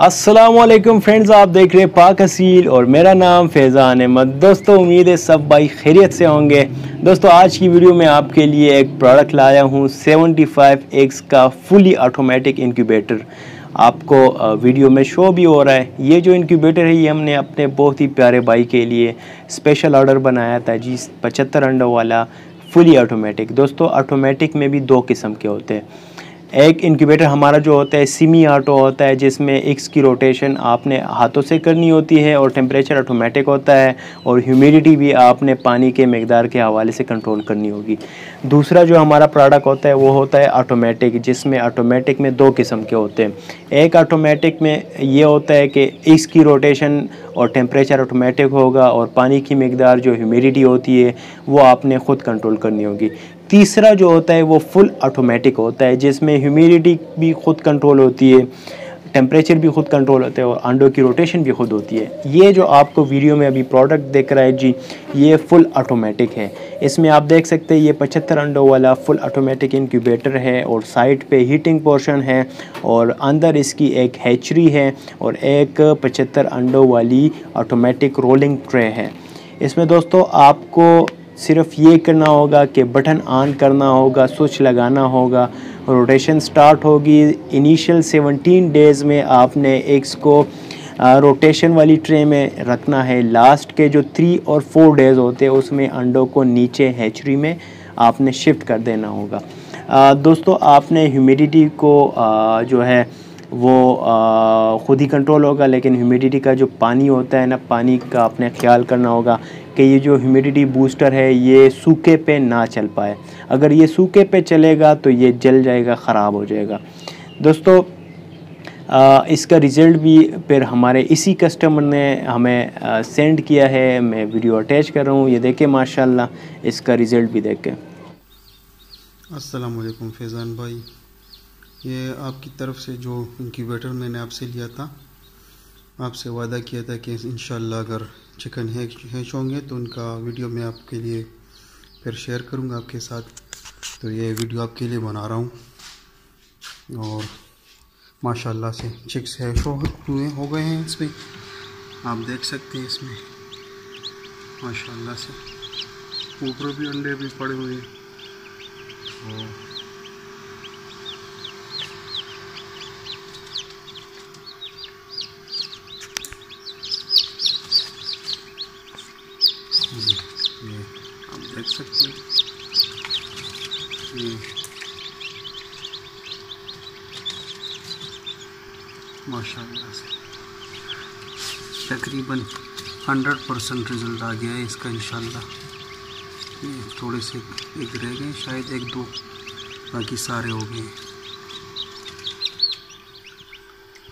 Aslam friends आप देख रहे हैं पाक हसील और मेरा नाम फैज़ान अहमद। दोस्तों, उम्मीद है सब भाई खैरियत से होंगे। दोस्तों, आज की वीडियो में आपके लिए एक प्रोडक्ट लाया हूँ 75 एक्स का फुली ऑटोमेटिक इनक्यूबेटर आपको वीडियो में शो भी हो रहा है। ये जो इनक्यूबेटर है, ये हमने अपने बहुत ही प्यारे भाई के लिए स्पेशल ऑर्डर बनाया था जी, पचहत्तर अंडों वाला फुली ऑटोमेटिक दोस्तों ऑटोमेटिक में भी दो किस्म के होते हैं। एक इंक्यूबेटर हमारा जो होता है सिमी ऑटो होता है, जिसमें एक्स की रोटेशन आपने हाथों से करनी होती है और टेम्परेचर ऑटोमेटिक होता है और ह्यूमिडिटी भी आपने पानी के मकदार के हवाले से कंट्रोल करनी होगी। दूसरा जो हमारा प्रोडक्ट होता है, वो होता है ऑटोमेटिक जिसमें ऑटोमेटिक में दो किस्म के होते हैं। एक ऑटोमेटिक में ये होता है कि एक्स की रोटेशन और टेम्परेचर ऑटोमेटिक होगा और पानी की मकदार जो ह्यूमिडिटी होती है, वो आपने ख़ुद कंट्रोल करनी होगी। तीसरा जो होता है वो फुल ऑटोमेटिक होता है, जिसमें ह्यूमिडिटी भी खुद कंट्रोल होती है टेम्परेचर भी खुद कंट्रोल होता है और अंडों की रोटेशन भी खुद होती है। ये जो आपको वीडियो में अभी प्रोडक्ट देख रहा है जी, ये फुल ऑटोमेटिक है। इसमें आप देख सकते हैं ये पचहत्तर अंडों वाला फुल ऑटोमेटिक इंक्यूबेटर है और साइड पे हीटिंग पोर्शन है और अंदर इसकी एक हैचरी है और एक पचहत्तर अंडों वाली ऑटोमेटिक रोलिंग ट्रे है। इसमें दोस्तों आपको सिर्फ़ ये करना होगा कि बटन ऑन करना होगा स्विच लगाना होगा रोटेशन स्टार्ट होगी। इनिशियल 17 डेज़ में आपने एक्स को रोटेशन वाली ट्रे में रखना है। लास्ट के जो थ्री और फोर डेज़ होते हैं उसमें अंडों को नीचे हैचरी में आपने शिफ्ट कर देना होगा। आ, दोस्तों आपने ह्यूमिडिटी को आ, जो है वो ख़ुद ही कंट्रोल होगा लेकिन ह्यूमिडिटी का जो पानी होता है ना पानी का आपने ख्याल करना होगा। कि ये जो ह्यूमिडिटी बूस्टर है ये सूखे पे ना चल पाए। अगर ये सूखे पे चलेगा तो ये जल जाएगा ख़राब हो जाएगा। दोस्तों आ, इसका रिज़ल्ट भी फिर हमारे इसी कस्टमर ने हमें आ, सेंड किया है। मैं वीडियो अटैच कर रहा हूँ। ये देखें माशाल्लाह इसका रिज़ल्ट भी देखें। अस्सलाम वालेकुम फैज़ान भाई। ये आपकी तरफ़ से जो इंक्यूबेटर मैंने आपसे लिया था आपसे वादा किया था कि इन अगर चिकन हैच होंगे तो उनका वीडियो मैं आपके लिए फिर शेयर करूँगा आपके साथ। तो ये वीडियो आपके लिए बना रहा हूँ। और माशाल्लाह से चिक्स हैश हुए, हो गए हैं इसमें। आप देख सकते हैं इसमें। माशाल्लाह से। ऊपर भी अंडे भी पड़े हुए हैं। और ये देख सकते हैं। माशाल्लाह से तकरीबन हंड्रेड परसेंट रिज़ल्ट आ गया है इसका, इंशाल्लाह। थोड़े से एक रह गए, शायद एक दो, बाकी सारे हो गए।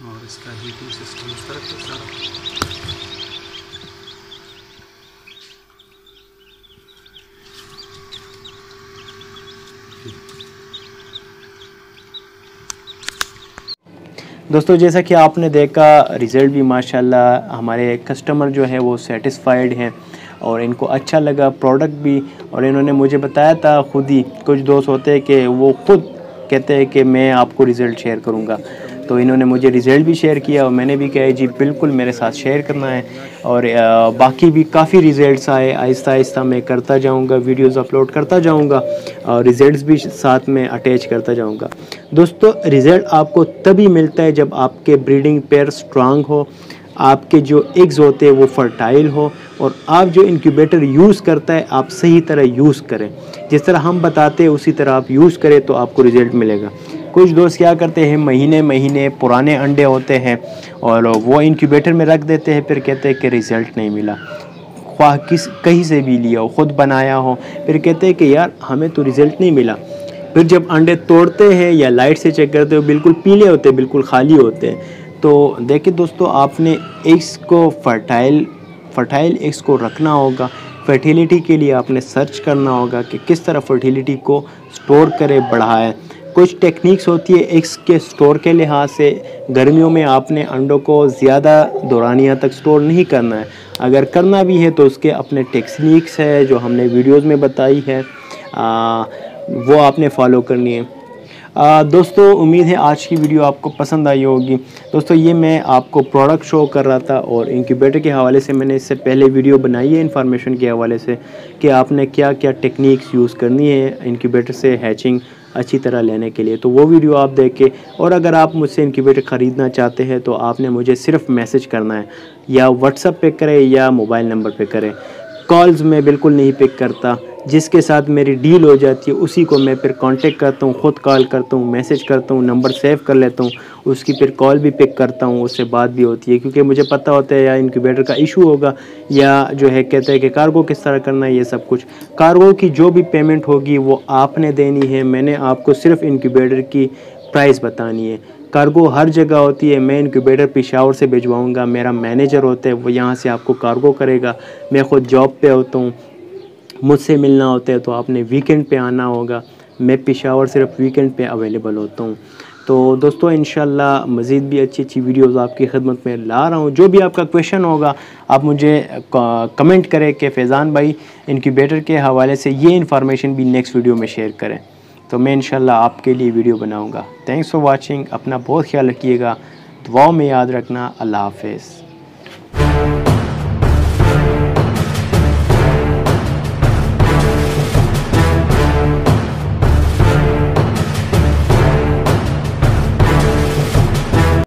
और इसका हीटिंग सिस्टम इस तरह से सारा। दोस्तों, जैसा कि आपने देखा रिज़ल्ट भी माशाल्लाह हमारे कस्टमर जो है वो सेटिस्फाइड हैं और इनको अच्छा लगा प्रोडक्ट भी और इन्होंने मुझे बताया था ख़ुद ही। कुछ दोस्त होते हैं कि वो ख़ुद कहते हैं कि मैं आपको रिज़ल्ट शेयर करूँगा। तो इन्होंने मुझे रिज़ल्ट भी शेयर किया और मैंने भी कहा, जी, बिल्कुल मेरे साथ शेयर करना है। और बाकी भी काफ़ी रिज़ल्ट्स आए। आहिस्ता आहिस्ता मैं करता जाऊँगा वीडियोज़ अपलोड करता जाऊँगा और रिज़ल्ट्स भी साथ में अटैच करता जाऊँगा। दोस्तों रिज़ल्ट आपको तभी मिलता है जब आपके ब्रीडिंग पेयर स्ट्रांग हो, आपके जो एग्स होते हैं वो फर्टाइल हो और आप जो इंक्यूबेटर यूज़ करता है, आप सही तरह यूज़ करें। जिस तरह हम बताते हैं, उसी तरह आप यूज़ करें तो आपको रिज़ल्ट मिलेगा। कुछ दोस्त क्या करते हैं, महीने महीने पुराने अंडे होते हैं और वो इनक्यूबेटर में रख देते हैं, फिर कहते हैं कि रिज़ल्ट नहीं मिला। ख्वाह किस, कहीं से भी लिया हो, ख़ुद बनाया हो, फिर कहते हैं कि यार, हमें तो रिज़ल्ट नहीं मिला। फिर जब अंडे तोड़ते हैं या लाइट से चेक करते हो बिल्कुल पीले होते हैं, बिल्कुल खाली होते हैं। तो देखिए दोस्तों, आपने एग्स को फर्टाइल फर्टाइल एग्स को रखना होगा। फर्टिलिटी के लिए आपने सर्च करना होगा कि किस तरह फर्टिलिटी को स्टोर करे, बढ़ाए। कुछ टेक्निक्स होती है एग्स के स्टोर के लिहाज से। गर्मियों में आपने अंडों को ज़्यादा दौरानिया तक स्टोर नहीं करना है। अगर करना भी है तो उसके अपने टेक्निक्स है जो हमने वीडियोस में बताई है। आ, वो आपने फॉलो करनी है। आ, दोस्तों उम्मीद है आज की वीडियो आपको पसंद आई होगी। दोस्तों ये मैं आपको प्रोडक्ट शो कर रहा था और इंक्यूबेटर के हवाले से मैंने इससे पहले वीडियो बनाई है इन्फॉर्मेशन के हवाले से कि आपने क्या क्या टेक्निक्स यूज़ करनी है इंक्यूबेटर से हैचिंग अच्छी तरह लेने के लिए। तो वो वीडियो आप देख के, और अगर आप मुझसे इनक्यूबेटर ख़रीदना चाहते हैं तो आपने मुझे सिर्फ़ मैसेज करना है। या व्हाट्सअप पे करें या मोबाइल नंबर पे करें। कॉल्स में बिल्कुल नहीं पिक करता। जिसके साथ मेरी डील हो जाती है, उसी को मैं फिर कांटेक्ट करता हूँ, ख़ुद कॉल करता हूँ मैसेज करता हूँ नंबर सेव कर लेता हूँ, उसकी फिर कॉल भी पिक करता हूँ, उससे बात भी होती है, क्योंकि मुझे पता होता है या इनक्यूबेटर का इशू होगा, या जो है कहते हैं कि कार्गो किस तरह करना है, ये सब कुछ। कार्गो की जो भी पेमेंट होगी, वो आपने देनी है, मैंने आपको सिर्फ़ इनक्यूबेटर की प्राइस बतानी है। कार्गो हर जगह होती है, मैं इनक्यूबेटर पिशावर से भिजवाऊँगा, मेरा मैनेजर होता है, वो यहाँ से आपको कार्गो करेगा। मैं ख़ुद जॉब पे होता हूँ मुझसे मिलना होता है तो आपने वीकेंड पे आना होगा। मैं पेशावर सिर्फ़ वीकेंड पे अवेलेबल होता हूँ। तो दोस्तों इन मज़ीद भी अच्छी अच्छी वीडियोज़ आपकी खदमत में ला रहा हूँ। जो भी आपका क्वेश्चन होगा, आप मुझे कमेंट करें कि फैज़ान भाई इनक्यूबेटर के हवाले से ये इन्फॉर्मेशन भी नेक्स्ट वीडियो में शेयर करें। तो मैं इन आपके लिए वीडियो बनाऊँगा। थैंक्स फॉर वॉचिंग अपना बहुत ख्याल रखिएगा। दुआओं में याद रखना। अल्लाह हाफिज़।